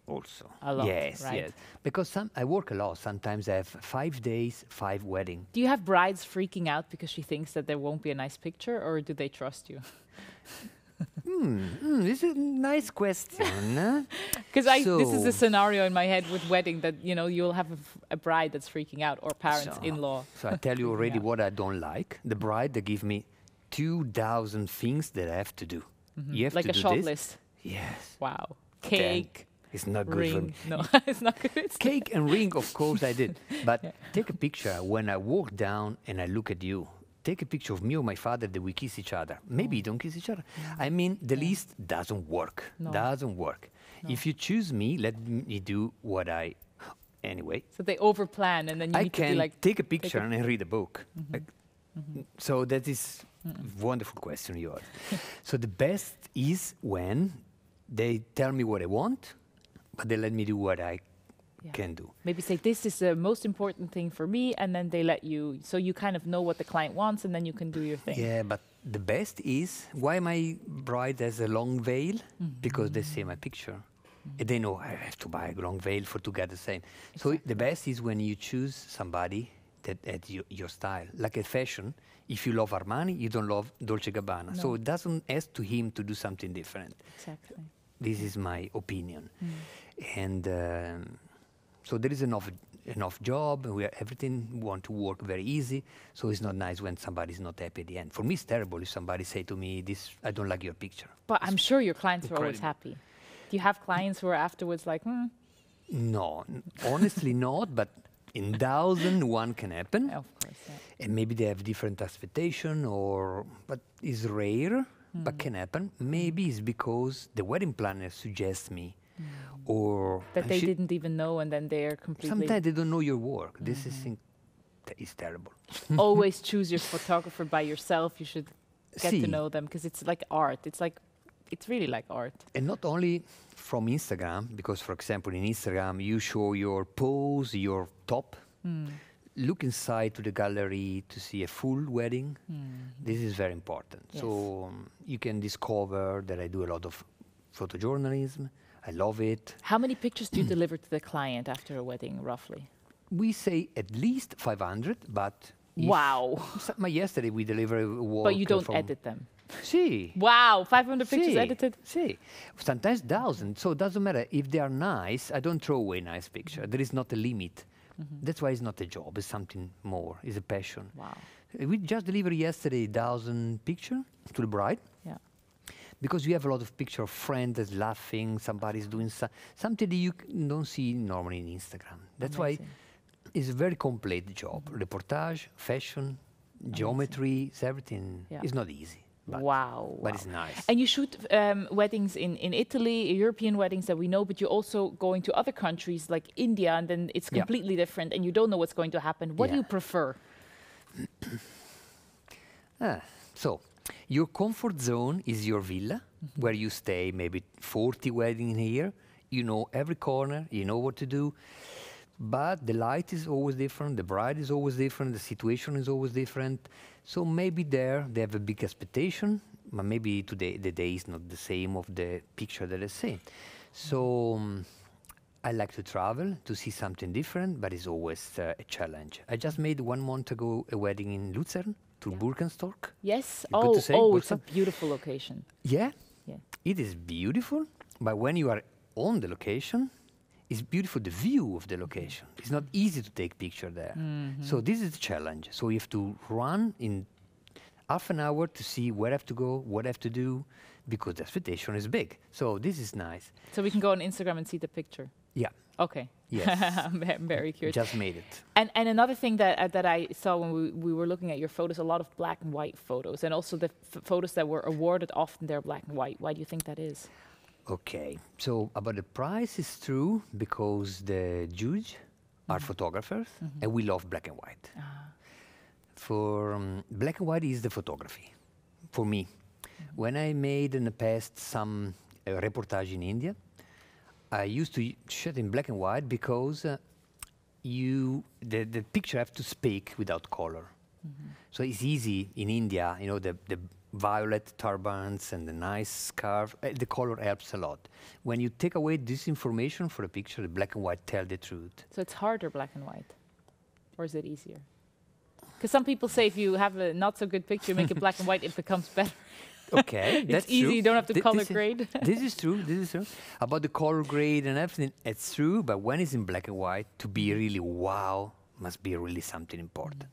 [SPEAKER 2] Also.
[SPEAKER 1] A lot,
[SPEAKER 2] yes,
[SPEAKER 1] right?
[SPEAKER 2] yes. Because some, I work a lot. Sometimes I have five days, five wedding.
[SPEAKER 1] Do you have brides freaking out because she thinks that there won't be a nice picture, or do they trust you?
[SPEAKER 2] Hmm, this is a nice question.
[SPEAKER 1] Because I this is a scenario in my head with wedding that you know you'll have a, f- a bride that's freaking out or parents-in-law.
[SPEAKER 2] So I tell you already
[SPEAKER 1] Yeah.
[SPEAKER 2] what I don't like. The bride, they give me 2,000 things that I have to do. You have
[SPEAKER 1] like a
[SPEAKER 2] do
[SPEAKER 1] short
[SPEAKER 2] this.
[SPEAKER 1] list.
[SPEAKER 2] Yes.
[SPEAKER 1] Wow.
[SPEAKER 2] Then
[SPEAKER 1] Cake,
[SPEAKER 2] It's not good for me.
[SPEAKER 1] No, it's not good.
[SPEAKER 2] Cake and ring, of course I did. But take a picture when I walk down and I look at you. Take a picture of me or my father that we kiss each other. Maybe you don't kiss each other. I mean, the list doesn't work.
[SPEAKER 1] No.
[SPEAKER 2] Doesn't work. If you choose me, let me do what I. Anyway,
[SPEAKER 1] So they overplan and then you
[SPEAKER 2] I
[SPEAKER 1] need to be
[SPEAKER 2] can
[SPEAKER 1] like,
[SPEAKER 2] take a picture
[SPEAKER 1] a-
[SPEAKER 2] and read a book. Mm-hmm. Like, mm-hmm. So that is wonderful question you asked. so the best is when they tell me what I want, but they let me do what I
[SPEAKER 1] Yeah.
[SPEAKER 2] can do.
[SPEAKER 1] maybe say this is the most important thing for me, and then they let you, so you kind of know what the client wants, and then you can do your thing.
[SPEAKER 2] Yeah, but the best is why my bride has a long veil because they see my picture. And they know I have to buy a long veil for to get the same. So the best is when you choose somebody that at your, your style, like a fashion. If you love Armani, you don't love Dolce Gabbana. So it doesn't ask to him to do something different.
[SPEAKER 1] Exactly.
[SPEAKER 2] This is my opinion.
[SPEAKER 1] Mm.
[SPEAKER 2] And um, so there is enough enough job. We are, everything want to work very easy. So it's not nice when somebody's not happy at the end. For me, it's terrible if somebody say to me, "This I don't like your picture."
[SPEAKER 1] But I'm sure your clients are always happy. Do you have clients who are afterwards like, hmm,
[SPEAKER 2] No, honestly not. But in thousand, one can happen,
[SPEAKER 1] of course, yeah.
[SPEAKER 2] and maybe they have different expectation, or but it's rare, but can happen. Maybe it's because the wedding planner suggests me, Mm. or
[SPEAKER 1] that they didn't even know, and then they're completely.
[SPEAKER 2] Sometimes they don't know your work. This is mm-hmm. in, that is terrible.
[SPEAKER 1] always choose your photographer by yourself. You should get
[SPEAKER 2] See.
[SPEAKER 1] to know them because it's like art. It's like, it's really like art.
[SPEAKER 2] And not only from Instagram, because for example in Instagram you show your pose, your top. Mm. Look inside to the gallery to see a full wedding. Mm-hmm. This is very important. So um, you can discover that I do a lot of photojournalism. I love it.
[SPEAKER 1] How many pictures do you deliver to the client after a wedding, roughly?
[SPEAKER 2] We say at least 500, but
[SPEAKER 1] Wow.
[SPEAKER 2] Yesterday we deliver a work
[SPEAKER 1] But you don't edit them.
[SPEAKER 2] See.
[SPEAKER 1] Wow, 500 pictures
[SPEAKER 2] See,
[SPEAKER 1] edited.
[SPEAKER 2] See, sometimes thousand. So it doesn't matter if they are nice. I don't throw away nice picture.
[SPEAKER 1] Mm-hmm.
[SPEAKER 2] There is not a limit. That's why it's not a job. It's something more. It's a passion.
[SPEAKER 1] Wow.
[SPEAKER 2] Uh, We just delivered yesterday thousand picture to the bride
[SPEAKER 1] Yeah.
[SPEAKER 2] Because you have a lot of picture of friends that's laughing. Somebody's doing so- something that you don't see normally in Instagram. That's why it's a very complete job. Reportage, fashion, geometry, it's everything.
[SPEAKER 1] Yeah.
[SPEAKER 2] It's not easy. But
[SPEAKER 1] wow.
[SPEAKER 2] but
[SPEAKER 1] wow.
[SPEAKER 2] it's nice.
[SPEAKER 1] And you shoot um, weddings in, in Italy, European weddings that we know, but you're also going to other countries like India, and then it's
[SPEAKER 2] Yeah.
[SPEAKER 1] completely different, and you don't know what's going to happen. What do you prefer?
[SPEAKER 2] Ah, so, your comfort zone is your villa,
[SPEAKER 1] Mm-hmm.
[SPEAKER 2] where you stay maybe 40 wedding in a year. You know every corner, you know what to do. But the light is always different, the bride is always different, the situation is always different. So maybe there they have a big expectation, but maybe today the day is not the same of the picture that I see. So um, I like to travel to see something different, but it's always uh, a challenge. I just made one month ago a wedding in Luzern to Bürgenstock.
[SPEAKER 1] Yes.
[SPEAKER 2] You
[SPEAKER 1] Oh, oh, it's a beautiful location.
[SPEAKER 2] Yeah,
[SPEAKER 1] Yeah.
[SPEAKER 2] it is beautiful, but when you are on the location, it's beautiful the view of the location. It's not easy to take picture there. Mm-hmm. So this is the challenge. So you have to run in half an hour to see where I have to go, what I have to do, because the expectation is big. So this is nice.
[SPEAKER 1] So we can go on Instagram and see the picture.
[SPEAKER 2] Yeah,
[SPEAKER 1] Okay.
[SPEAKER 2] Yes.
[SPEAKER 1] I'm very curious.
[SPEAKER 2] just made it.
[SPEAKER 1] And and another thing that uh, that I saw when we, we were looking at your photos, a lot of black and white photos, and also the photos that were awarded often they're black and white. Why do you think that is?
[SPEAKER 2] Okay, so about the price is true because the judge are
[SPEAKER 1] Mm-hmm.
[SPEAKER 2] photographers and we love black and white.
[SPEAKER 1] Ah.
[SPEAKER 2] For um, black and white is the photography. For me,
[SPEAKER 1] Mm-hmm.
[SPEAKER 2] when I made in the past some uh, reportage in India, I used to shoot in black and white because uh, you the, the picture have to speak without color. So it's easy in India, you know, the, the violet turbans and the nice scarf, uh, the color helps a lot. When you take away this information for a picture, the black and white tell the truth.
[SPEAKER 1] So it's harder black and white, or is it easier? Because some people say if you have a not so good picture, make it black and white, it becomes better.
[SPEAKER 2] Okay,
[SPEAKER 1] It's
[SPEAKER 2] that's
[SPEAKER 1] easy,
[SPEAKER 2] true.
[SPEAKER 1] you don't have to
[SPEAKER 2] Thi-
[SPEAKER 1] color
[SPEAKER 2] this is-
[SPEAKER 1] grade.
[SPEAKER 2] this is true. This is true. About the color grade and everything, it's true. But when it's in black and white, to be
[SPEAKER 1] Mm-hmm.
[SPEAKER 2] really wow, must be really something important.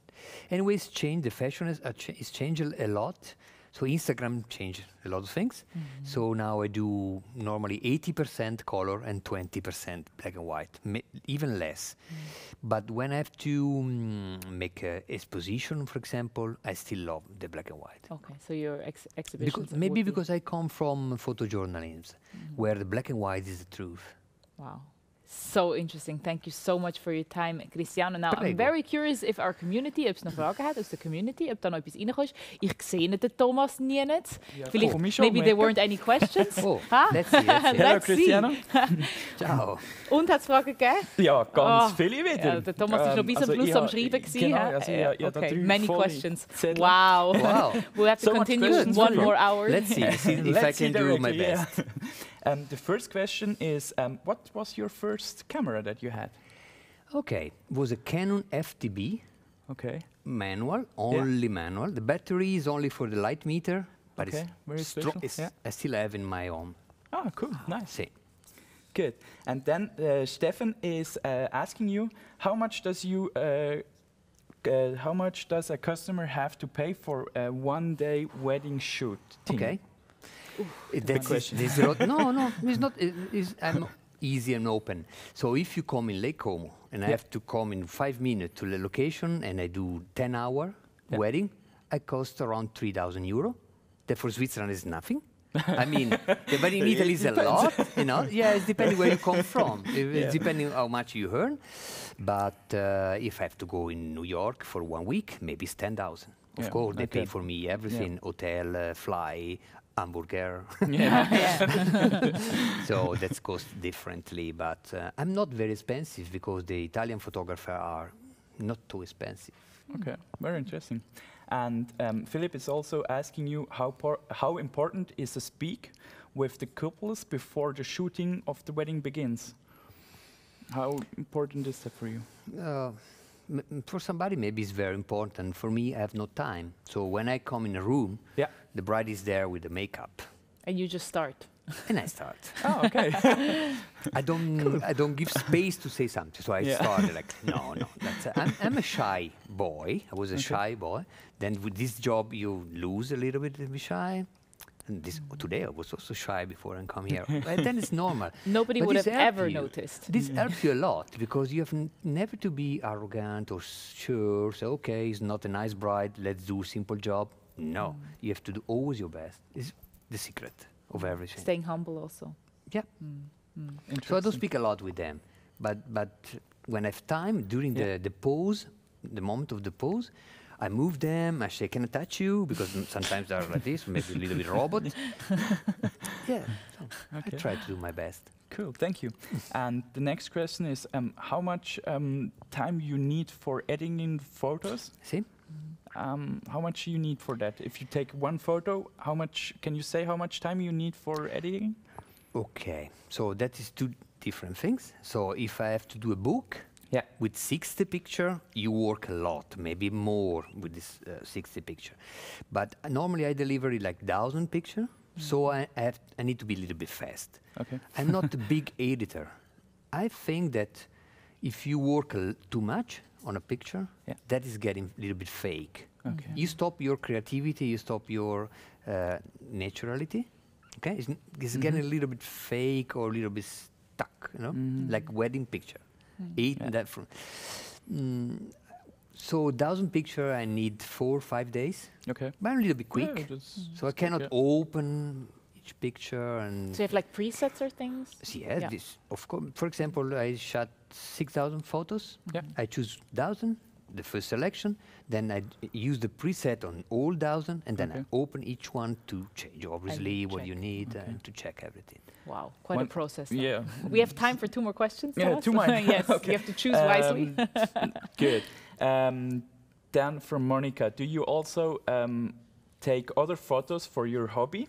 [SPEAKER 2] Anyways, change the fashion is, uh, ch- changed a lot. So Instagram changed a lot of things.
[SPEAKER 1] Mm-hmm.
[SPEAKER 2] So now I do normally 80% color and 20% black and white, ma- even less.
[SPEAKER 1] Mm.
[SPEAKER 2] But when I have to mm, make an exposition, for example, I still love the black and white.
[SPEAKER 1] Okay, so your ex- exhibitions
[SPEAKER 2] Because, maybe
[SPEAKER 1] be-
[SPEAKER 2] because I come from photojournalism, where the black and white is the truth.
[SPEAKER 1] Wow. So interesting. Thank you so much for your time, Cristiano. Now, I'm very curious if our community, ob es noch Fragen hat aus der Community, ob da noch etwas reinkommt. Ich sehe nicht den Thomas nie nicht. Vielleicht,
[SPEAKER 7] komm ich schon
[SPEAKER 1] maybe there weren't any questions.
[SPEAKER 2] Oh,
[SPEAKER 1] Ha?
[SPEAKER 2] let's see, let's see.
[SPEAKER 7] Cristiano.
[SPEAKER 2] Ciao.
[SPEAKER 1] Und hat es Fragen gegeben?
[SPEAKER 7] Ja, ganz
[SPEAKER 1] Ah,
[SPEAKER 7] viele wieder.
[SPEAKER 1] Ja, der Thomas ist noch
[SPEAKER 7] Ähm,
[SPEAKER 1] bis
[SPEAKER 7] also
[SPEAKER 1] zum Schluss am Schreiben. gewesen,
[SPEAKER 7] Genau, also
[SPEAKER 1] Ja,
[SPEAKER 7] da
[SPEAKER 1] okay, many questions. Wow.
[SPEAKER 2] Wow.
[SPEAKER 1] we have to
[SPEAKER 7] So
[SPEAKER 1] continue
[SPEAKER 7] questions
[SPEAKER 1] one more hour.
[SPEAKER 2] Let's see, see if I
[SPEAKER 7] Let's see
[SPEAKER 2] can do my best.
[SPEAKER 7] Um, the first question is, um, what was your first camera that you had?
[SPEAKER 2] Okay, it was a Canon FTB
[SPEAKER 7] Okay.
[SPEAKER 2] manual, only manual. The battery is only for the light meter, but
[SPEAKER 7] Okay,
[SPEAKER 2] it's,
[SPEAKER 7] very
[SPEAKER 2] stro-
[SPEAKER 7] special,
[SPEAKER 2] it's
[SPEAKER 7] yeah.
[SPEAKER 2] I still have in my home.
[SPEAKER 7] Ah, cool, nice.
[SPEAKER 2] See.
[SPEAKER 7] Good. And then uh, Stefan is uh, asking you, how much does you, uh, uh, how much does a customer have to pay for a one-day wedding shoot? Tim?
[SPEAKER 2] Okay. That's
[SPEAKER 7] question.
[SPEAKER 2] no, no, it's not. It, it's, I'm easy and open. So if you come in Lake Como and I have to come in five minutes to the location and I do 10 hour
[SPEAKER 7] Yeah.
[SPEAKER 2] wedding, I cost around 3,000 euro. That for Switzerland is nothing. I mean, the wedding in Italy is a lot, you know. Yeah, it's depending where you come from. It-
[SPEAKER 7] Yeah.
[SPEAKER 2] It's depending how much you earn. But uh, if I have to go in New York for one week, maybe it's 10,000. Of
[SPEAKER 7] Yeah,
[SPEAKER 2] course, they pay for me everything: hotel, uh, fly, hamburger.
[SPEAKER 7] Yeah.
[SPEAKER 2] so that's cost differently. But uh, I'm not very expensive because the Italian photographers are not too expensive.
[SPEAKER 7] okay, very interesting. And um, Philip is also asking you how por- how important is to speak with the couples before the shooting of the wedding begins. How important is that for you?
[SPEAKER 2] Uh, m- m- for somebody, maybe it's very important. For me, I have no time. So when I come in a room,
[SPEAKER 7] Yeah.
[SPEAKER 2] The bride is there with the makeup,
[SPEAKER 1] And you just start.
[SPEAKER 2] and I start.
[SPEAKER 7] Oh, okay.
[SPEAKER 2] I don't. I don't give space to say something. So I
[SPEAKER 7] Yeah.
[SPEAKER 2] started like, no, no. That's a, I'm, I'm a shy boy. I was a
[SPEAKER 7] Okay.
[SPEAKER 2] shy boy. Then with this job, you lose a little bit to be shy. And this today I was also shy before I come here. but then it's normal.
[SPEAKER 1] Nobody
[SPEAKER 2] But
[SPEAKER 1] would have ever
[SPEAKER 2] you.
[SPEAKER 1] noticed.
[SPEAKER 2] This helps you a lot because you have n- never to be arrogant or sure. Say, okay, it's not a nice bride. Let's do a simple job. No, you have to do always your best. It's the secret of everything.
[SPEAKER 1] Staying humble also.
[SPEAKER 2] Yeah. So I don't speak a lot with them, but but when I have time during
[SPEAKER 7] Yeah.
[SPEAKER 2] the the pose, the moment of the pose, I move them. I say, "Can I touch you?" Because sometimes they're like this, maybe a little bit robot. yeah, so I try to do my best.
[SPEAKER 7] Cool, thank you. and the next question is um, how much um, time you need for editing photos?
[SPEAKER 2] See,
[SPEAKER 7] Um, how much you need for that? If you take one photo, how much can you say how much time you need for editing?
[SPEAKER 2] okay. So that is two different things. So if I have to do a book.
[SPEAKER 7] Yeah.
[SPEAKER 2] With 60 picture, you work a lot, maybe more with this uh, 60 picture. But uh, normally I deliver it like 1,000 picture, so I, I, have, I need to be a little bit fast.
[SPEAKER 7] Okay.
[SPEAKER 2] I'm not a big editor. I think that if you work too much on a picture,
[SPEAKER 7] Yeah.
[SPEAKER 2] that is getting a little bit fake.
[SPEAKER 7] Okay.
[SPEAKER 2] You stop your creativity, you stop your uh, naturality. Okay, it's, n- it's getting a little bit fake or a little bit stuck. You know, like wedding picture. Eight
[SPEAKER 7] Yeah.
[SPEAKER 2] that from. Mm, so thousand picture, I need four or five days.
[SPEAKER 7] Okay.
[SPEAKER 2] But I'm a little bit quick,
[SPEAKER 7] Yeah,
[SPEAKER 2] so I cannot open each picture and.
[SPEAKER 1] So you have like presets or things?
[SPEAKER 2] Yes,
[SPEAKER 1] Yeah.
[SPEAKER 2] this, of course. For example, I shot 6,000 photos.
[SPEAKER 7] Yeah.
[SPEAKER 2] I choose 1,000, the first selection. Then I d- use the preset on all 1,000, and then I open each one to change, obviously, what you need
[SPEAKER 7] Okay.
[SPEAKER 2] and to check everything.
[SPEAKER 1] Wow, quite
[SPEAKER 7] One-
[SPEAKER 1] a process. then.
[SPEAKER 7] Yeah.
[SPEAKER 1] We have time for two more questions.
[SPEAKER 7] Yeah, two more.
[SPEAKER 1] yes,
[SPEAKER 7] Okay.
[SPEAKER 1] you have to choose wisely.
[SPEAKER 7] Um, good. Um, Dan from Monica, do you also um, take other photos for your hobby?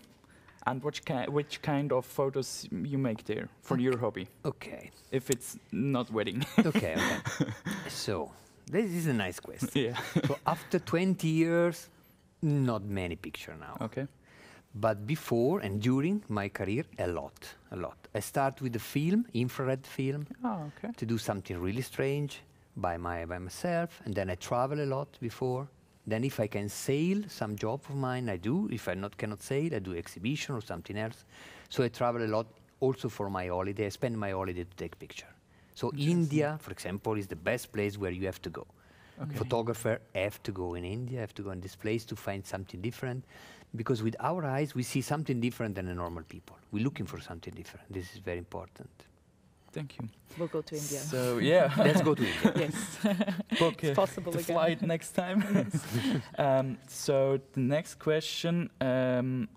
[SPEAKER 7] And which, ki- which kind of photos you make there for your hobby?
[SPEAKER 2] Okay,
[SPEAKER 7] If it's not wedding.
[SPEAKER 2] okay, okay. so, this is a nice question.
[SPEAKER 7] yeah.
[SPEAKER 2] so, after 20 years, not many picture now.
[SPEAKER 7] Okay.
[SPEAKER 2] But before and during my career, a lot, a lot. I start with the film, infrared film,
[SPEAKER 7] Oh, okay.
[SPEAKER 2] to do something really strange by, my, by myself, and then I travel a lot before. Then if I can sail, some job of mine I do. If I not cannot sail, I do exhibition or something else. So I travel a lot also for my holiday. I spend my holiday to take picture. So India, for example, is the best place where you have to go. Photographer have to go in India, have to go in this place to find something different. Because with our eyes, we see something different than a normal people. We're looking for something different. This is very important.
[SPEAKER 7] Thank you.
[SPEAKER 1] We'll go to India.
[SPEAKER 7] So yeah,
[SPEAKER 2] Let's go to India.
[SPEAKER 1] yes.
[SPEAKER 7] book
[SPEAKER 1] It's possible
[SPEAKER 7] the
[SPEAKER 1] again.
[SPEAKER 7] flight next time. um, so the next question um,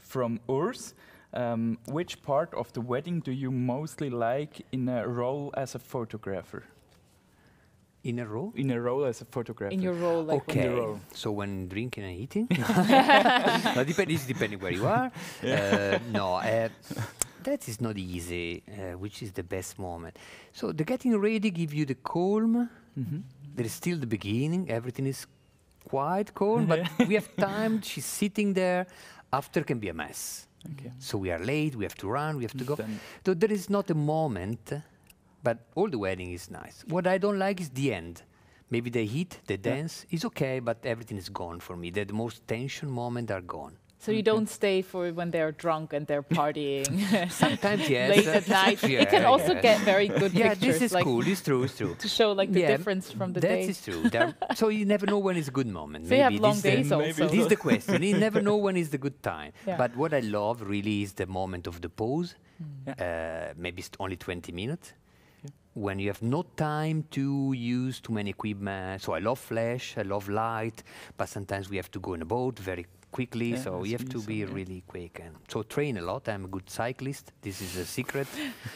[SPEAKER 7] from Urs. Um, which part of the wedding do you mostly like in a role as a photographer?
[SPEAKER 2] In a row?
[SPEAKER 7] In a role as a photographer.
[SPEAKER 1] In your role, like
[SPEAKER 7] in the
[SPEAKER 2] Okay.
[SPEAKER 7] role.
[SPEAKER 2] So when drinking and eating? no, depend, it's depending where you are. Uh, no, uh, that is not easy. Uh, which is the best moment? So the getting ready give you the calm.
[SPEAKER 7] Mhm.
[SPEAKER 2] There is still the beginning. Everything is quite calm, but we have time. She's sitting there. After can be a mess.
[SPEAKER 7] Okay.
[SPEAKER 2] So we are late. We have to run. We have to go.
[SPEAKER 7] Then-
[SPEAKER 2] So there is not a moment, but all the wedding is nice. What I don't like is the end. Maybe they hit, they dance, is okay, but everything is gone for me. The, the most tension moment are gone.
[SPEAKER 1] So you don't stay for when they're drunk and they're partying
[SPEAKER 2] Sometimes yes.
[SPEAKER 1] late at night.
[SPEAKER 2] yeah,
[SPEAKER 1] it can also
[SPEAKER 2] yeah.
[SPEAKER 1] get very good
[SPEAKER 2] Yeah,
[SPEAKER 1] pictures,
[SPEAKER 2] this is
[SPEAKER 1] like
[SPEAKER 2] cool. It's true. It's true.
[SPEAKER 1] to show like the
[SPEAKER 2] Yeah,
[SPEAKER 1] difference from the
[SPEAKER 2] that
[SPEAKER 1] day.
[SPEAKER 2] is true. There- so you never know when is a good moment.
[SPEAKER 1] So you have long
[SPEAKER 2] this
[SPEAKER 1] days
[SPEAKER 2] the,
[SPEAKER 1] also.
[SPEAKER 2] This is the question. You never know when is the good time.
[SPEAKER 1] Yeah.
[SPEAKER 2] But what I love really is the moment of the pose.
[SPEAKER 1] Hmm.
[SPEAKER 2] Uh, maybe it's only 20 minutes. When you have no time to use too many equipment. So I love flash, I love light, but sometimes we have to go in a boat very quickly.
[SPEAKER 7] Yeah,
[SPEAKER 2] so
[SPEAKER 7] as
[SPEAKER 2] you have to be
[SPEAKER 7] yeah.
[SPEAKER 2] really quick. And so train a lot. I'm a good cyclist. This is a secret.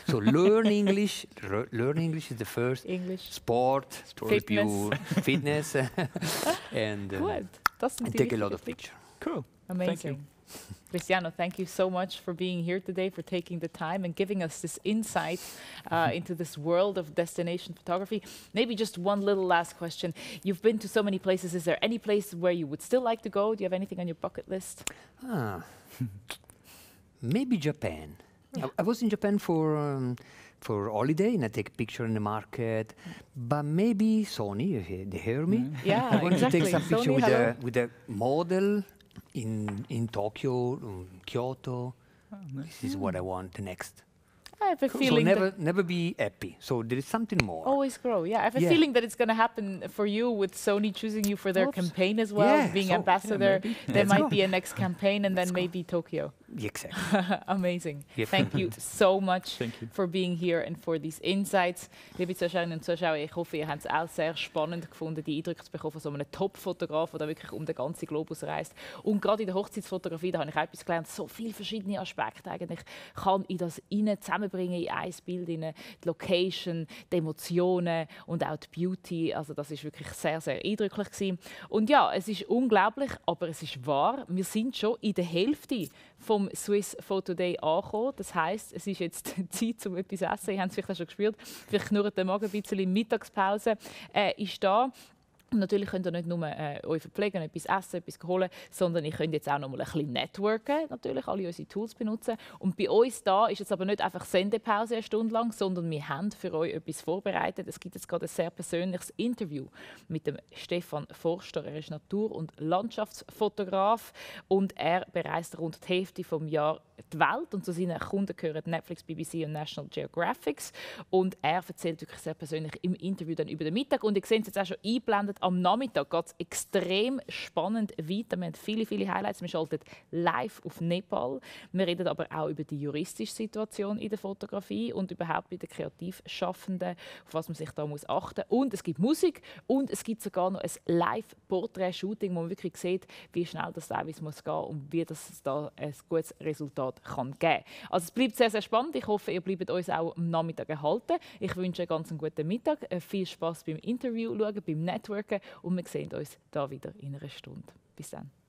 [SPEAKER 2] so learn English. re- learn English is the first
[SPEAKER 1] English.
[SPEAKER 2] sport,
[SPEAKER 1] Fitness.
[SPEAKER 2] review, fitness, and, uh,
[SPEAKER 1] Good. Das sind
[SPEAKER 2] and take a lot of pictures.
[SPEAKER 7] Cool.
[SPEAKER 1] Amazing. Cristiano, thank you so much for being here today, for taking the time and giving us this insight uh, into this world of destination photography. Maybe just one little last question. You've been to so many places. Is there any place where you would still like to go? Do you have anything on your bucket list?
[SPEAKER 2] Ah, maybe Japan. I, I was in Japan for um, for holiday, and I take a picture in the market. But maybe Sony, you hear- they hear me.
[SPEAKER 1] Yeah,
[SPEAKER 2] I want
[SPEAKER 1] exactly.
[SPEAKER 2] to take some picture
[SPEAKER 1] Sony,
[SPEAKER 2] with
[SPEAKER 1] hello.
[SPEAKER 2] a with a model in in Tokyo, um, Kyoto. This is what I want the next.
[SPEAKER 1] I have a
[SPEAKER 2] So
[SPEAKER 1] feeling
[SPEAKER 2] never
[SPEAKER 1] that
[SPEAKER 2] never be happy. So there is something more.
[SPEAKER 1] always grow. Yeah, I have a
[SPEAKER 2] Yeah.
[SPEAKER 1] feeling that it's going to happen for you with Sony choosing you for their
[SPEAKER 2] Hopes.
[SPEAKER 1] campaign as well,
[SPEAKER 2] Yeah,
[SPEAKER 1] being
[SPEAKER 2] so-
[SPEAKER 1] ambassador.
[SPEAKER 7] maybe.
[SPEAKER 1] there
[SPEAKER 2] Let's
[SPEAKER 1] might
[SPEAKER 2] go.
[SPEAKER 1] be a next campaign, and then maybe Tokyo.
[SPEAKER 2] Exactly.
[SPEAKER 1] Amazing.
[SPEAKER 2] Yep.
[SPEAKER 1] Thank you so much
[SPEAKER 7] you.
[SPEAKER 1] for being here and for these insights. Liebe Zuschauerinnen und Zuschauer, ich hoffe, ihr habt es auch sehr spannend gefunden, die Eindrücke zu bekommen von so einem Top-Fotograf, der wirklich um den ganzen Globus reist. Und gerade in der Hochzeitsfotografie, da habe ich auch etwas gelernt, so viele verschiedene Aspekte eigentlich kann ich das rein zusammenbringen in ein Bild, in die Location, die Emotionen und auch die Beauty. Also das ist wirklich sehr, sehr eindrücklich gewesen. Und ja, es ist unglaublich, aber es ist wahr. Wir sind schon in der Hälfte vom Swiss Photo Day angekommen. Das heißt, es ist jetzt Zeit, um etwas zu essen. Ihr habt es vielleicht schon gespürt. Vielleicht knurrt der Magen ein bisschen. Mittagspause äh, ist da. Und natürlich könnt ihr nicht nur äh, euch verpflegen, etwas essen, etwas holen, sondern ihr könnt jetzt auch noch mal ein bisschen networken, natürlich alle unsere Tools benutzen. Und bei uns da ist jetzt aber nicht einfach Sendepause eine Stunde lang, sondern wir haben für euch etwas vorbereitet. Es gibt jetzt gerade ein sehr persönliches Interview mit dem Stefan Forster. Er ist Natur- und Landschaftsfotograf und er bereist rund die Hälfte vom Jahr die Welt und zu seinen Kunden gehören Netflix, BBC und National Geographic. Und er erzählt wirklich sehr persönlich im Interview dann über den Mittag. Und ihr seht es jetzt auch schon eingeblendet, am Nachmittag geht es extrem spannend weiter. Wir haben viele, viele Highlights. Wir schalten live auf Nepal. Wir reden aber auch über die juristische Situation in der Fotografie und überhaupt bei den Kreativschaffenden, auf was man sich da muss achten muss. Und es gibt Musik und es gibt sogar noch ein Live-Portrait-Shooting, wo man wirklich sieht, wie schnell das teilweise muss gehen und wie das da ein gutes Resultat kann geben Also es bleibt sehr, sehr spannend. Ich hoffe, ihr bleibt uns auch am Nachmittag erhalten. Ich wünsche einen ganz guten Mittag, äh, viel Spaß beim Interview schauen, beim Networken und wir sehen uns da wieder in einer Stunde. Bis dann.